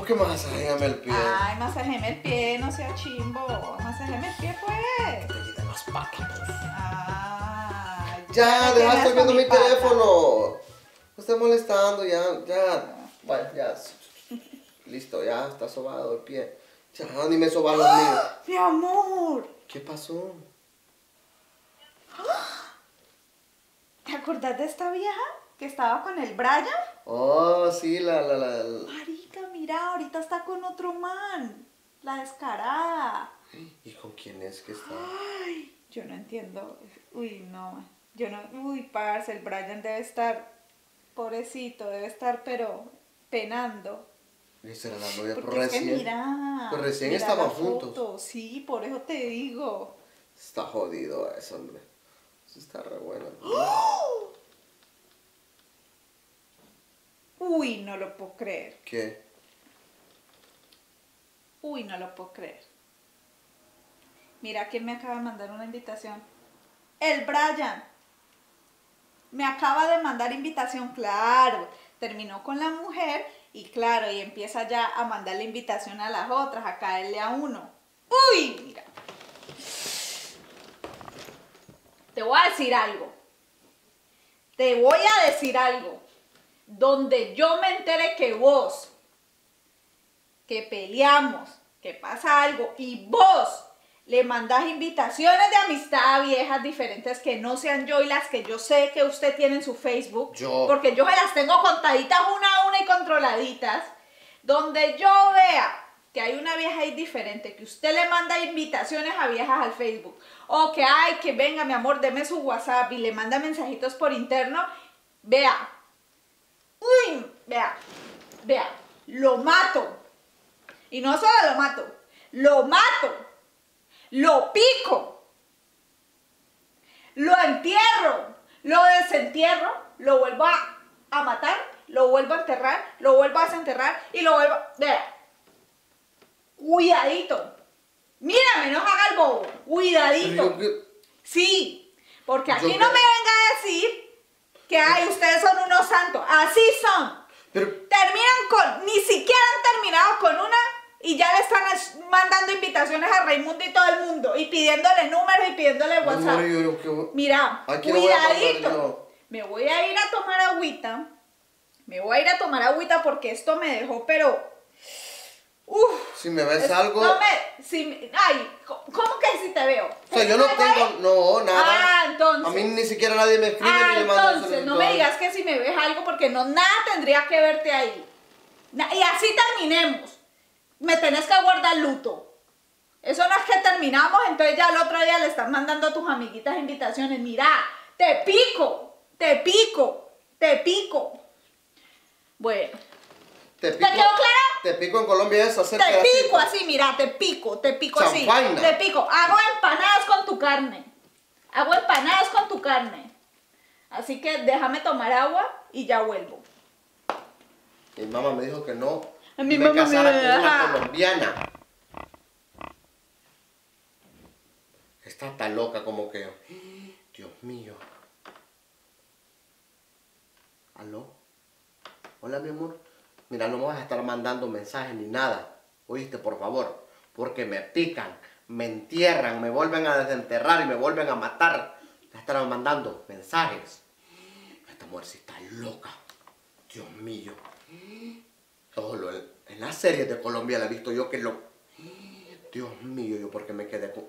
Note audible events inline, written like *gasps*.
¿Cómo que masajéame el pie? Ay, masajeme el pie, no sea chimbo. Masajeme el pie, pues. Te quitan las patas. Ay, Ya, deja, estoy viendo mi teléfono. No estoy molestando, ya, ya. Vaya, ya. Listo, ya, está sobado el pie. Ya, ni me soban los míos. *gasps* Mi amor, ¿Qué pasó? *gasps* ¿te acordás de esta vieja que estaba con el Brian? Oh, sí, la, la, la. Mira, ahorita está con otro man. La descarada. ¿Y con quién es que está? Ay, yo no entiendo. Uy, no. Yo no. Uy, parce, el Brian debe estar. Pobrecito, debe estar, pero penando. Esa era la novia, Porque es que recién. mira. Pues recién mira estaban juntos. Sí, por eso te digo. Está jodido eso, hombre. Eso está re bueno. Uy, no lo puedo creer. ¿Qué? Uy, no lo puedo creer. Mira quién me acaba de mandar una invitación. El Brian. Me acaba de mandar invitación, claro. Terminó con la mujer y claro, y empieza ya a mandarle invitación a las otras, a caerle a uno. Uy, mira. Te voy a decir algo. Te voy a decir algo. Donde yo me entere que vos que peleamos, que pasa algo y vos le mandas invitaciones de amistad a viejas diferentes que no sean yo y las que yo sé que usted tiene en su Facebook, Yo. porque yo se las tengo contaditas una a una y controladitas, donde yo vea que hay una vieja ahí diferente, que usted le manda invitaciones a viejas al Facebook, o que ay, que venga mi amor, deme su WhatsApp y le manda mensajitos por interno, vea, uy, vea, vea, lo mato. Y no solo lo mato, lo mato, lo pico, lo entierro, lo desentierro, lo vuelvo a, a matar, lo vuelvo a enterrar, lo vuelvo a desenterrar y lo vuelvo... Vea, cuidadito. Mírame, no haga el bobo, cuidadito. Sí, porque aquí no me venga a decir que ay, ustedes son unos santos. Así son. Pero, Terminan con, ni siquiera han terminado con una y ya le están es- mandando invitaciones a Raimundo y todo el mundo y pidiéndole números y pidiéndole WhatsApp. yo Mira, ¿A quién le voy a mandar cuidadito. Me voy a ir a tomar agüita. Me voy a ir a tomar agüita porque esto me dejó, pero. Uf. si me ves es- algo. No me. Si, ay, ¿cómo que si te veo? O sea, yo no nada. Ah, entonces. A mí ni siquiera nadie me escribe Ah, ni me entonces, no me digas que si me ves algo porque no, nada tendría que verte ahí. Y así terminemos. Me tenés que guardar luto. Eso no es que terminamos, entonces ya el otro día le estás mandando a tus amiguitas invitaciones. Mira, te pico, te pico, te pico. Bueno, ¿Te ¿te quedó clara? Te pico en Colombia es hacer Te pico así, mira, te pico, te pico así. Te pico. Hago empanadas con tu carne. Hago empanadas con tu carne. Así que déjame tomar agua y ya vuelvo. Mi mamá me dijo que no. Mi me mamá me casara con una colombiana. Está tan loca como que. Dios mío. ¿Aló? Hola, mi amor. Mira, no me vas a estar mandando mensajes ni nada. Oíste, por favor. Porque me pican, me entierran, me vuelven a desenterrar y me vuelven a matar. Me estarán mandando mensajes. Esta mujer sí está loca. Dios mío. Todo lo, las series de Colombia la he visto yo que lo... Dios mío, yo porque me quedé con...